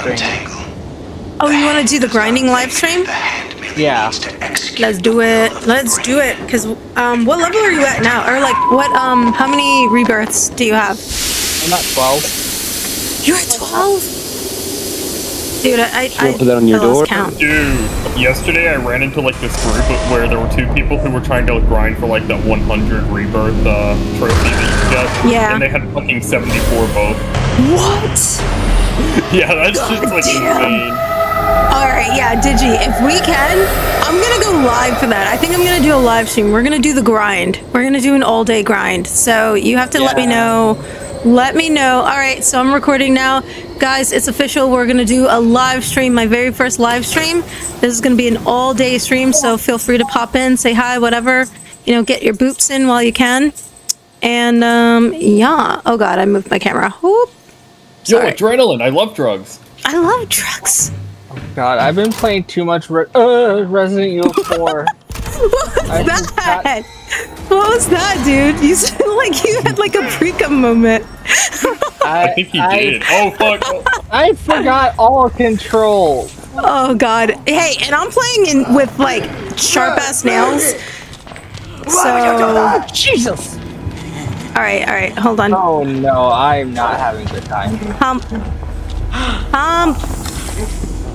stream. Oh, you want to do the grinding live stream? Yeah. Let's do it. Let's do it. Cause um, what level are you at now? Or like, what um, how many rebirths do you have? I'm at 12. You're at twelve. Dude, I I, I, put that on your door? count. Dude, yesterday I ran into like this group where there were two people who were trying to grind for like that 100 rebirth uh, trophy that you get. Yeah. And they had fucking 74 both. What? Yeah, that's just like damn. insane. All right, yeah, Digi. If we can, I'm gonna go live for that. I think I'm gonna do a live stream. We're gonna do the grind. We're gonna do an all day grind. So you have to let me know. Let me know. All right, so I'm recording now, guys. It's official. We're gonna do a live stream. My very first live stream. This is gonna be an all day stream. So feel free to pop in, say hi, whatever. You know, get your boops in while you can. And um, yeah. Oh God, I moved my camera. Whoop. Yo, Sorry. adrenaline. I love drugs. I love drugs. Oh God, I've been playing too much Re- uh, Resident Evil 4. What was I just got- that? What was that, dude? You sounded like you had like a pre-cum moment. I think he did. Oh, fuck. I forgot all controls. Oh god. Hey, and I'm playing in with like sharp ass nails. So Jesus! Alright, alright, hold on. Oh no, I'm not having a good time. Hump. Hump.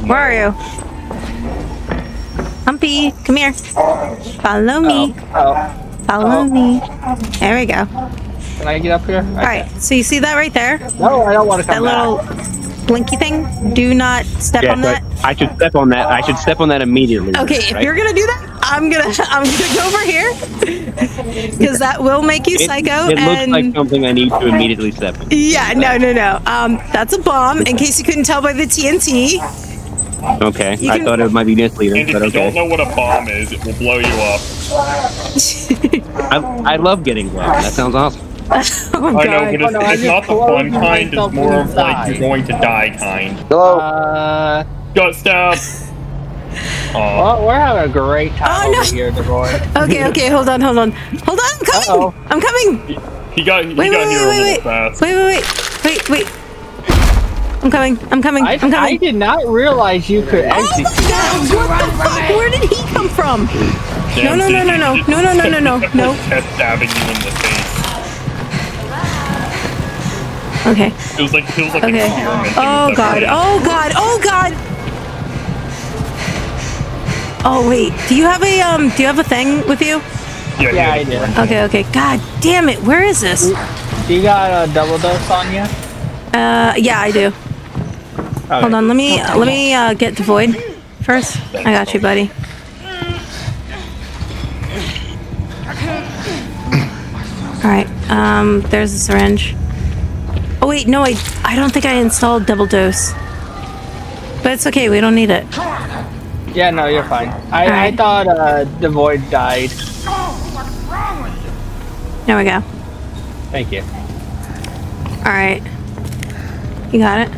Where are you? Humpy, come here. Follow me. Oh, oh. Follow oh. me. There we go. can I get up here? Alright, so you see that right there? No, I don't want to come That come little back. blinky thing? Do not step Yeah, on but that. I should step on that. I should step on that immediately. Okay, if right? you're gonna do that, I'm gonna I'm gonna go over here because that will make you It, psycho. it looks like something I need to immediately step. in. yeah, no, no, no. Um, that's a bomb. In case you couldn't tell by the TNT. Okay, You I can- thought it might be misleading, and if but you don't know what a bomb is, it will blow you up. I, I love getting blown. That sounds awesome. oh I know, but it's, no, it's not the fun kind. It's more of like you're going to die kind. Hello. Uh, Got stabbed. Aw. well, we're having a great oh, time Oh, no. over here, DeBoy. Okay, okay, hold on, hold on, hold on. I'm coming. Uh-oh. I'm coming. He got he Wait, got wait, here wait, a wait, fast. wait, wait, wait, wait, wait. I'm coming. I'm coming. I, I'm coming. I did not realize you could Oh my god! What the fuck? Where did he come from? Damn, no, no, dude, no, no, no, no, no, no, no, no. Stabbing you in the face. Okay. It was like it was like Okay. experimenting Oh with god. Oh god. Oh god. Oh wait. Do you have a um? Do you have a thing with you? Yeah, Yeah, I do. Okay. Okay. God damn it. Where is this? You got a double dose on you? Uh. Yeah, I do. Hold on. Let me let me uh, get devoid first. I got you, buddy. All right. Um. There's a syringe. Oh wait. No. I I don't think I installed double dose. But it's okay. We don't need it. Yeah, no, you're fine. I, I thought uh, the void died. There we go. Thank you. All right. You got it.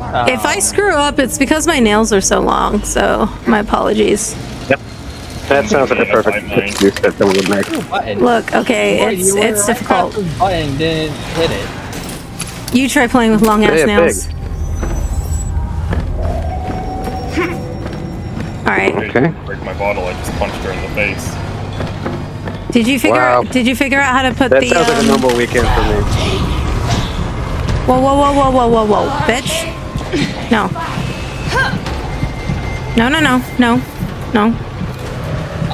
Uh, If I screw up, it's because my nails are so long. So my apologies. That sounds like a perfect excuse that someone would make. Look, okay, it's it's right difficult. past Button didn't hit it. You try playing with long ass Yeah, nails. All right. Okay. Break my bottle. I just punched her in the face. Did you figure Wow. out? Did you figure out how to put That the? sounds like a um, normal weekend for me. Whoa, whoa, whoa, whoa, whoa, whoa, whoa, bitch! No. No, no, no, no, no.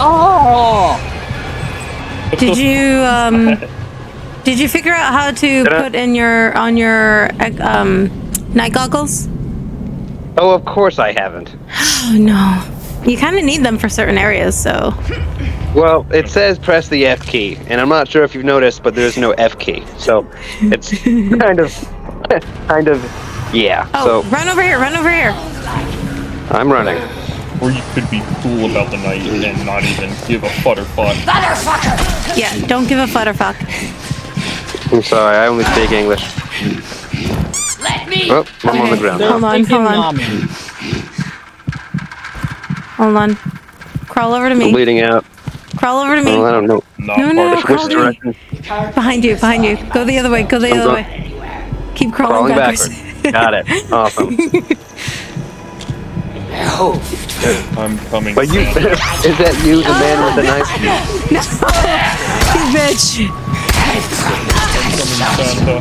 Oh! Did you um? Did you figure out how to Did I- put in your on your um night goggles? Oh, of course I haven't. Oh no. You kind of need them for certain areas, so. Well, it says press the F key, and I'm not sure if you've noticed, but there's no F key. So it's kind of, kind of, yeah. Oh, So run over here! Run over here! I'm running. Or you could be cool about the night and not even give a futter fuck. Yeah, don't give a futterfuck. I'm sorry, I only speak English. Let me. Oh, I'm on the ground. Hold on, Thinking hold on. Mommy. Hold on. Crawl over to I'm me. bleeding out. Crawl over to Well, oh, I me. don't know Not No, no, part of which crawl to me. Behind you, behind you. Go the other way, go the I'm other go- way. Keep crawling, Crawling backwards. Got it. Awesome. I'm coming. But you, is that you, the man with the knife? No, You bitch. I'm coming, Santa.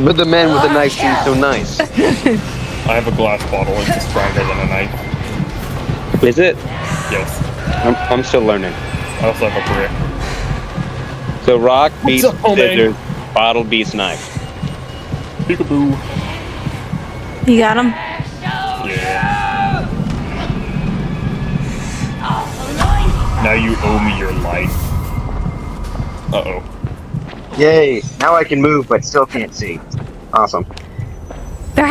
But the man with the knife seems so nice. I have a glass bottle. And it's stronger than a knife. Is it? Yes. I'm, I'm still learning. I also have a brick. So rock beats up, homie? scissors, bottle beats knife. Peekaboo. You got him? Yeah. Now you owe me your life. Uh oh. Yay! Now I can move, but still can't see. Awesome.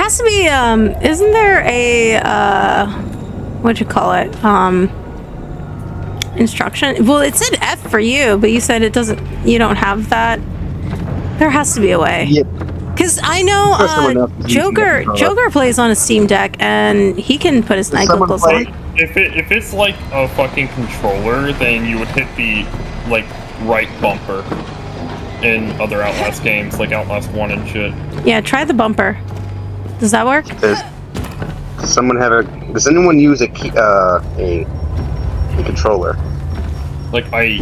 There has to be, um, isn't there a, uh, what'd you call it? Um, instruction? Well, it said F for you, but you said it doesn't, you don't have that. There has to be a way. Yep. Because I know, There's uh, else who's using Joker. Joker plays on a Steam Deck and he can put his Does night goggles on. If it if it's like a fucking controller, then you would hit the like right bumper in other Outlast games, like Outlast One and shit. Yeah, try the bumper. Does that work? Does, does someone have a? Does anyone use a key, uh, a, a controller? Like I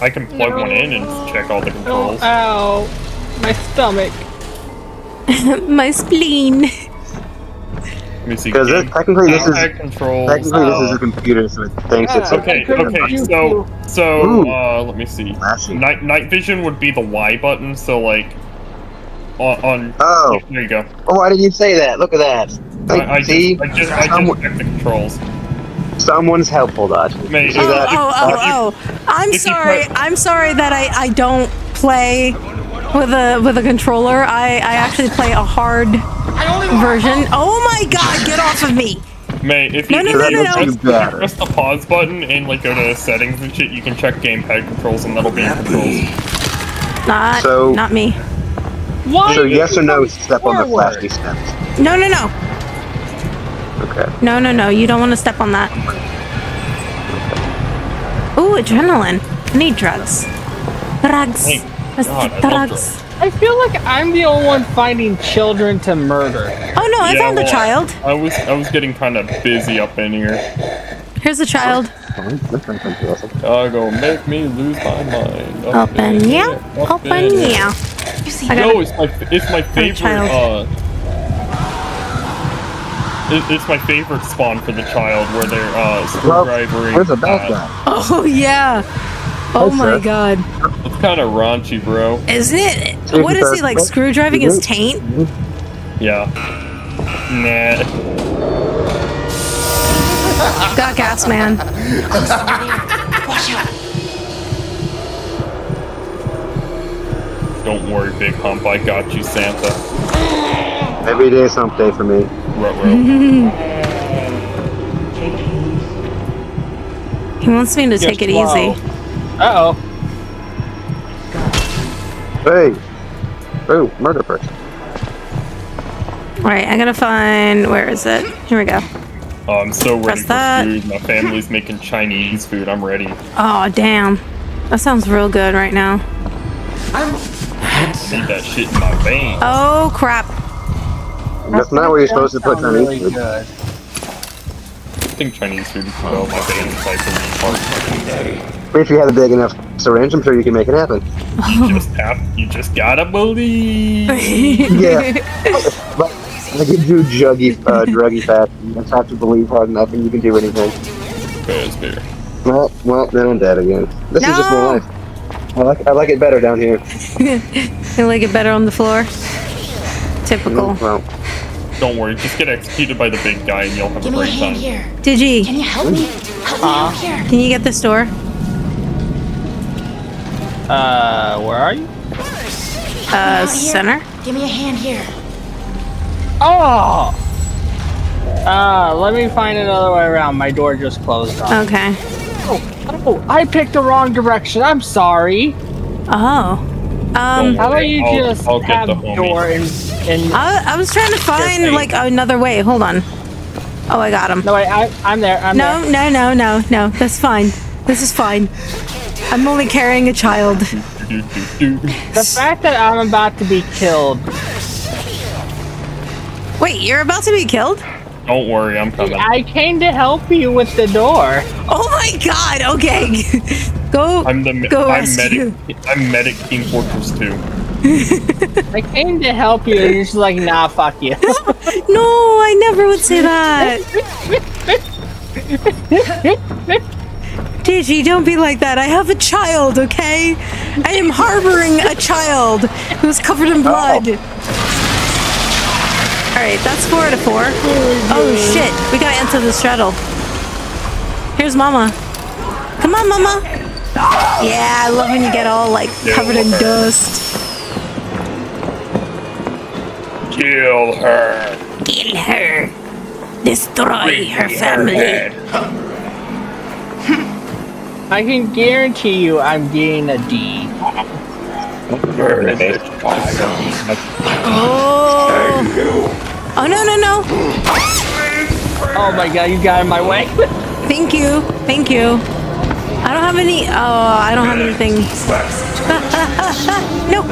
I can plug one in and check all the Oh, controls. ow. My stomach. My spleen. Let me see. Because technically this is controls. technically this is a computer, so it thinks it's a Okay, couldn't okay, so so Ooh. uh let me see. Night night vision would be the Y button, so like on, on Oh. there you go. Oh, why did you say that? Look at that. Like, I, I see, just I just I Someone- just checked the controls. someone's helpful, Dodge. Mate, Oh, that? oh, oh, oh, oh. I'm sorry. I'm sorry that I, I don't play with a with a controller. I, I actually play a hard version. Oh my god, get off of me. Mate, if No, you, no, if no, you no, no. press, You if you better. press the pause button and like go to settings and shit, you can check gamepad controls and that'll be in controls. Not So- not me. Why? So yes or no, go step on the forward? flashy steps. No, no, no. Okay. No, no, no. You don't want to step on that. Ooh, adrenaline. I need drugs. Drugs. Thank God, get I drugs. I feel like I'm the only one finding children to murder. Oh no, I Yeah, found the well, child. I was I was getting kind of busy up in here. Here's the child. That sounds pretty. Go make me lose my mind. Up Open, in yeah. here, up Open, in here. yeah. I got No, it's my it's my favorite. Uh, it, it's my favorite spawn for the child, where they're uh, Well, screwdrivering. Where's the bad uh. Oh yeah. Oh Hi, my sir. god. It's kind of raunchy, bro. Isn't it? Take What it is he back. like screwdriving his taint? Yeah. Nah. Got gas, man. Don't worry, big hump. I got you, Santa. Every day is hump day for me. He wants me to take it easy. Uh oh. Hey. Oh, murder person. Alright, I gotta find where is it? Here we go. Oh, I'm so ready Press for that. food. My family's making Chinese food. I'm ready. Oh damn. That sounds real good right now. Need that shit in my veins. Oh crap. That's not where you're supposed to put Sound really Chinese food. good. I think Chinese food is well. My veins like a retard. If you had a big enough syringe, I'm sure you can make it happen. You just have. You just gotta believe. Yeah. but like you do juggy, uh, druggy fast. You just have to believe hard enough and you can do anything. Okay, it's beer. Well, well, then I'm dead again. This is just my life. I like, I like it better down here. You like it better on the floor? Typical. Well, Don't worry. Just get executed by the big guy and you'll have a Give me a great hand time. here. Digi, Can you help me? Help me out here. can you get this door? Uh, where are you? Uh, center? Give me a hand here. Oh! Uh, let me find another way around. My door just closed on. Okay. Oh, I picked the wrong direction. I'm sorry. Oh. Um, Don't How about you I'll- just I'll get have the the door and and I, I was trying to find like another way. Hold on. Oh, I got him. no wait, I, I'm there. I'm No, there. no, no, no, no. That's fine. This is fine. I'm only carrying a child. The fact that I'm about to be killed. Wait, you're about to be killed? Don't worry, I'm coming. I came to help you with the door. Oh my god, okay. go I'm the go I'm rescue. medic. I'm medic Team Fortress 2. I came to help you, and you're just like, nah, fuck you. No, I never would say that. Digi, don't be like that. I have a child, okay? I am harboring a child who's covered in blood. Alright, that's four out of four. Oh shit, we gotta enter the straddle. Here's Mama. Come on, Mama. Yeah, I love when you get all like covered in dust. Kill her. Kill her. Destroy her family. I can guarantee you I'm getting a D. Oh. Oh no no no! Oh my god, you got in my way. Thank you, thank you. I don't have any. Oh, I don't have anything. no.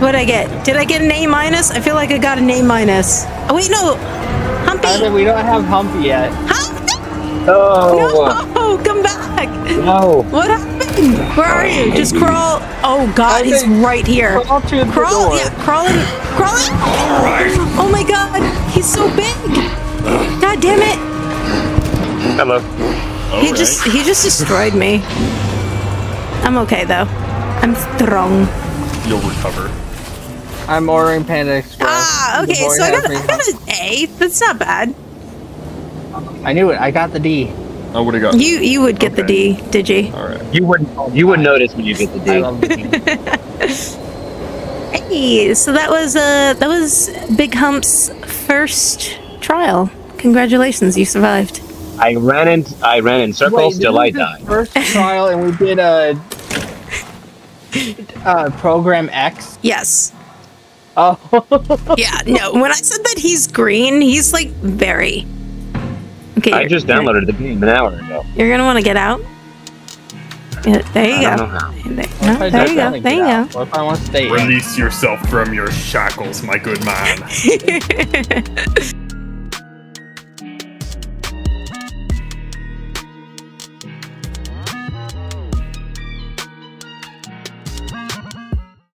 what did I get? Did I get an A minus? I feel like I got an A minus. Oh wait, no. Humpy. Either we don't have Humpy yet. Humpy. Oh No, come back. no! What happened? Where are you? Just crawl. Oh God, he's right here. Crawl to the Crawl, door. yeah, crawl in, crawl in. Oh my God, he's so big. God damn it. Hello. He Alright. just he just destroyed me. I'm okay though. I'm strong. You'll recover. I'm ordering Panda Express. Ah, okay, so I got, I got an A. That's not bad. I knew it. I got the D. I would have got. You you would get the D, did you? All right. You wouldn't. You wouldn't notice when you get the I D. love the D. Hey, so that was uh that was Big Hump's first trial. Congratulations, you survived. I ran in. I ran in circles Wait, till I this is his died. First trial, and we did a uh, program X. Yes. Oh, Yeah, no. When I said that he's green, he's like very. Okay, I just downloaded the game an hour ago. You're gonna want to get out. Yeah, there you I don't go. know how. There, no, there you go. There you out. go. What if I want to stay? in? Release yourself from your shackles, my good man.